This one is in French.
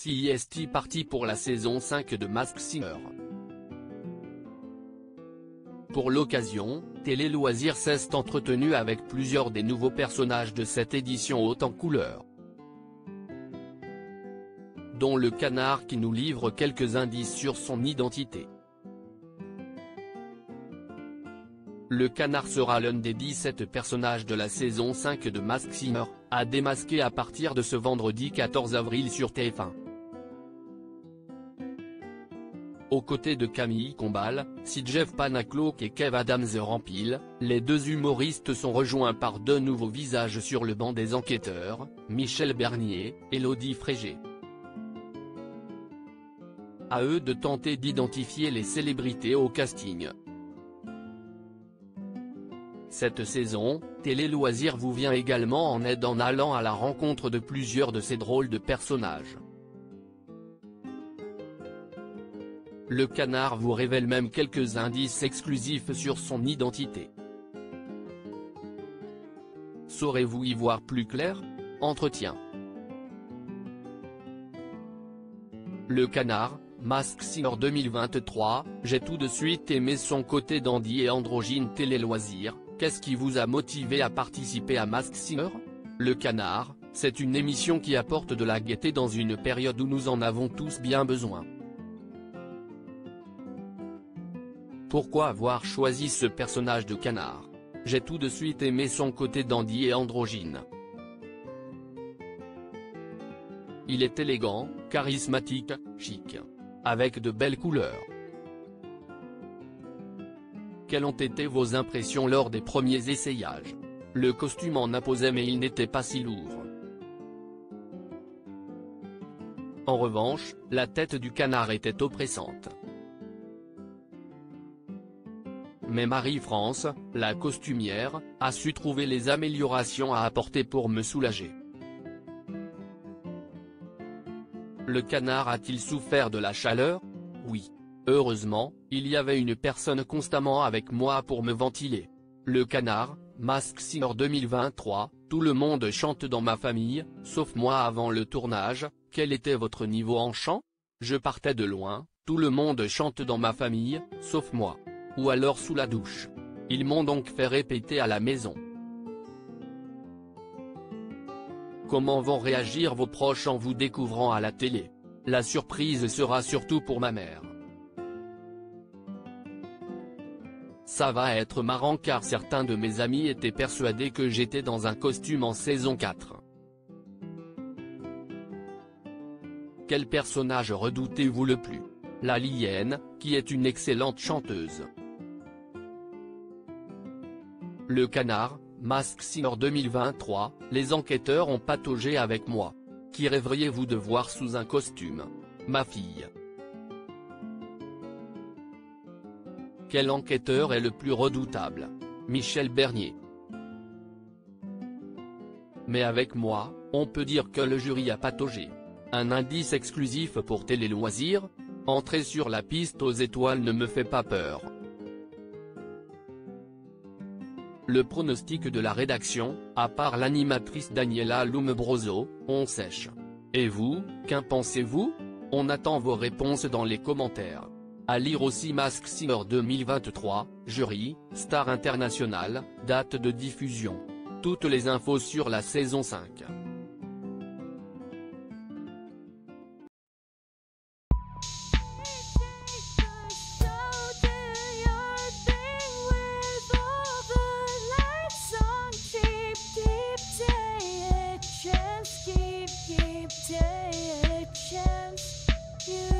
CIST parti pour la saison 5 de Mask Singer. Pour l'occasion, Télé Loisirs s'est entretenu avec plusieurs des nouveaux personnages de cette édition haute en couleur. Dont le canard qui nous livre quelques indices sur son identité. Le canard sera l'un des 17 personnages de la saison 5 de Mask Singer, à démasquer à partir de ce vendredi 14 avril sur TF1. Aux côtés de Camille Combal, si Jeff Panaclock et Kev Adams rempilent, les deux humoristes sont rejoints par deux nouveaux visages sur le banc des enquêteurs, Michel Bernier, et Lodi Frégé. À eux de tenter d'identifier les célébrités au casting. Cette saison, Télé Loisirs vous vient également en aide en allant à la rencontre de plusieurs de ces drôles de personnages. Le canard vous révèle même quelques indices exclusifs sur son identité. Saurez-vous y voir plus clair? Entretien. Le canard, Mask Singer 2023, j'ai tout de suite aimé son côté dandy et androgyne télé loisirs, Qu'est-ce qui vous a motivé à participer à Mask Singer Le Canard, c'est une émission qui apporte de la gaieté dans une période où nous en avons tous bien besoin. Pourquoi avoir choisi ce personnage de canard? J'ai tout de suite aimé son côté dandy et androgyne. Il est élégant, charismatique, chic. Avec de belles couleurs. Quelles ont été vos impressions lors des premiers essayages? Le costume en imposait mais il n'était pas si lourd. En revanche, la tête du canard était oppressante. Mais Marie-France, la costumière, a su trouver les améliorations à apporter pour me soulager. Le canard a-t-il souffert de la chaleur? Oui. Heureusement, il y avait une personne constamment avec moi pour me ventiler. Le canard, Mask Singer 2023, tout le monde chante dans ma famille, sauf moi avant le tournage, quel était votre niveau en chant? Je partais de loin, tout le monde chante dans ma famille, sauf moi. Ou alors sous la douche. Ils m'ont donc fait répéter à la maison. Comment vont réagir vos proches en vous découvrant à la télé? La surprise sera surtout pour ma mère. Ça va être marrant car certains de mes amis étaient persuadés que j'étais dans un costume en saison 4. Quel personnage redoutez-vous le plus? La Lienne, qui est une excellente chanteuse. Le Canard, Mask Singer 2023, les enquêteurs ont pataugé avec moi. Qui rêveriez-vous de voir sous un costume? Ma fille. Quel enquêteur est le plus redoutable? Michel Bernier. Mais avec moi, on peut dire que le jury a pataugé. Un indice exclusif pour Télé Loisirs Entrer sur la piste aux étoiles ne me fait pas peur. Le pronostic de la rédaction, à part l'animatrice Daniela Lumebroso, on sèche. Et vous, qu'en pensez-vous? On attend vos réponses dans les commentaires. À lire aussi Mask Singer 2023, jury, star international, date de diffusion. Toutes les infos sur la saison 5. chance. You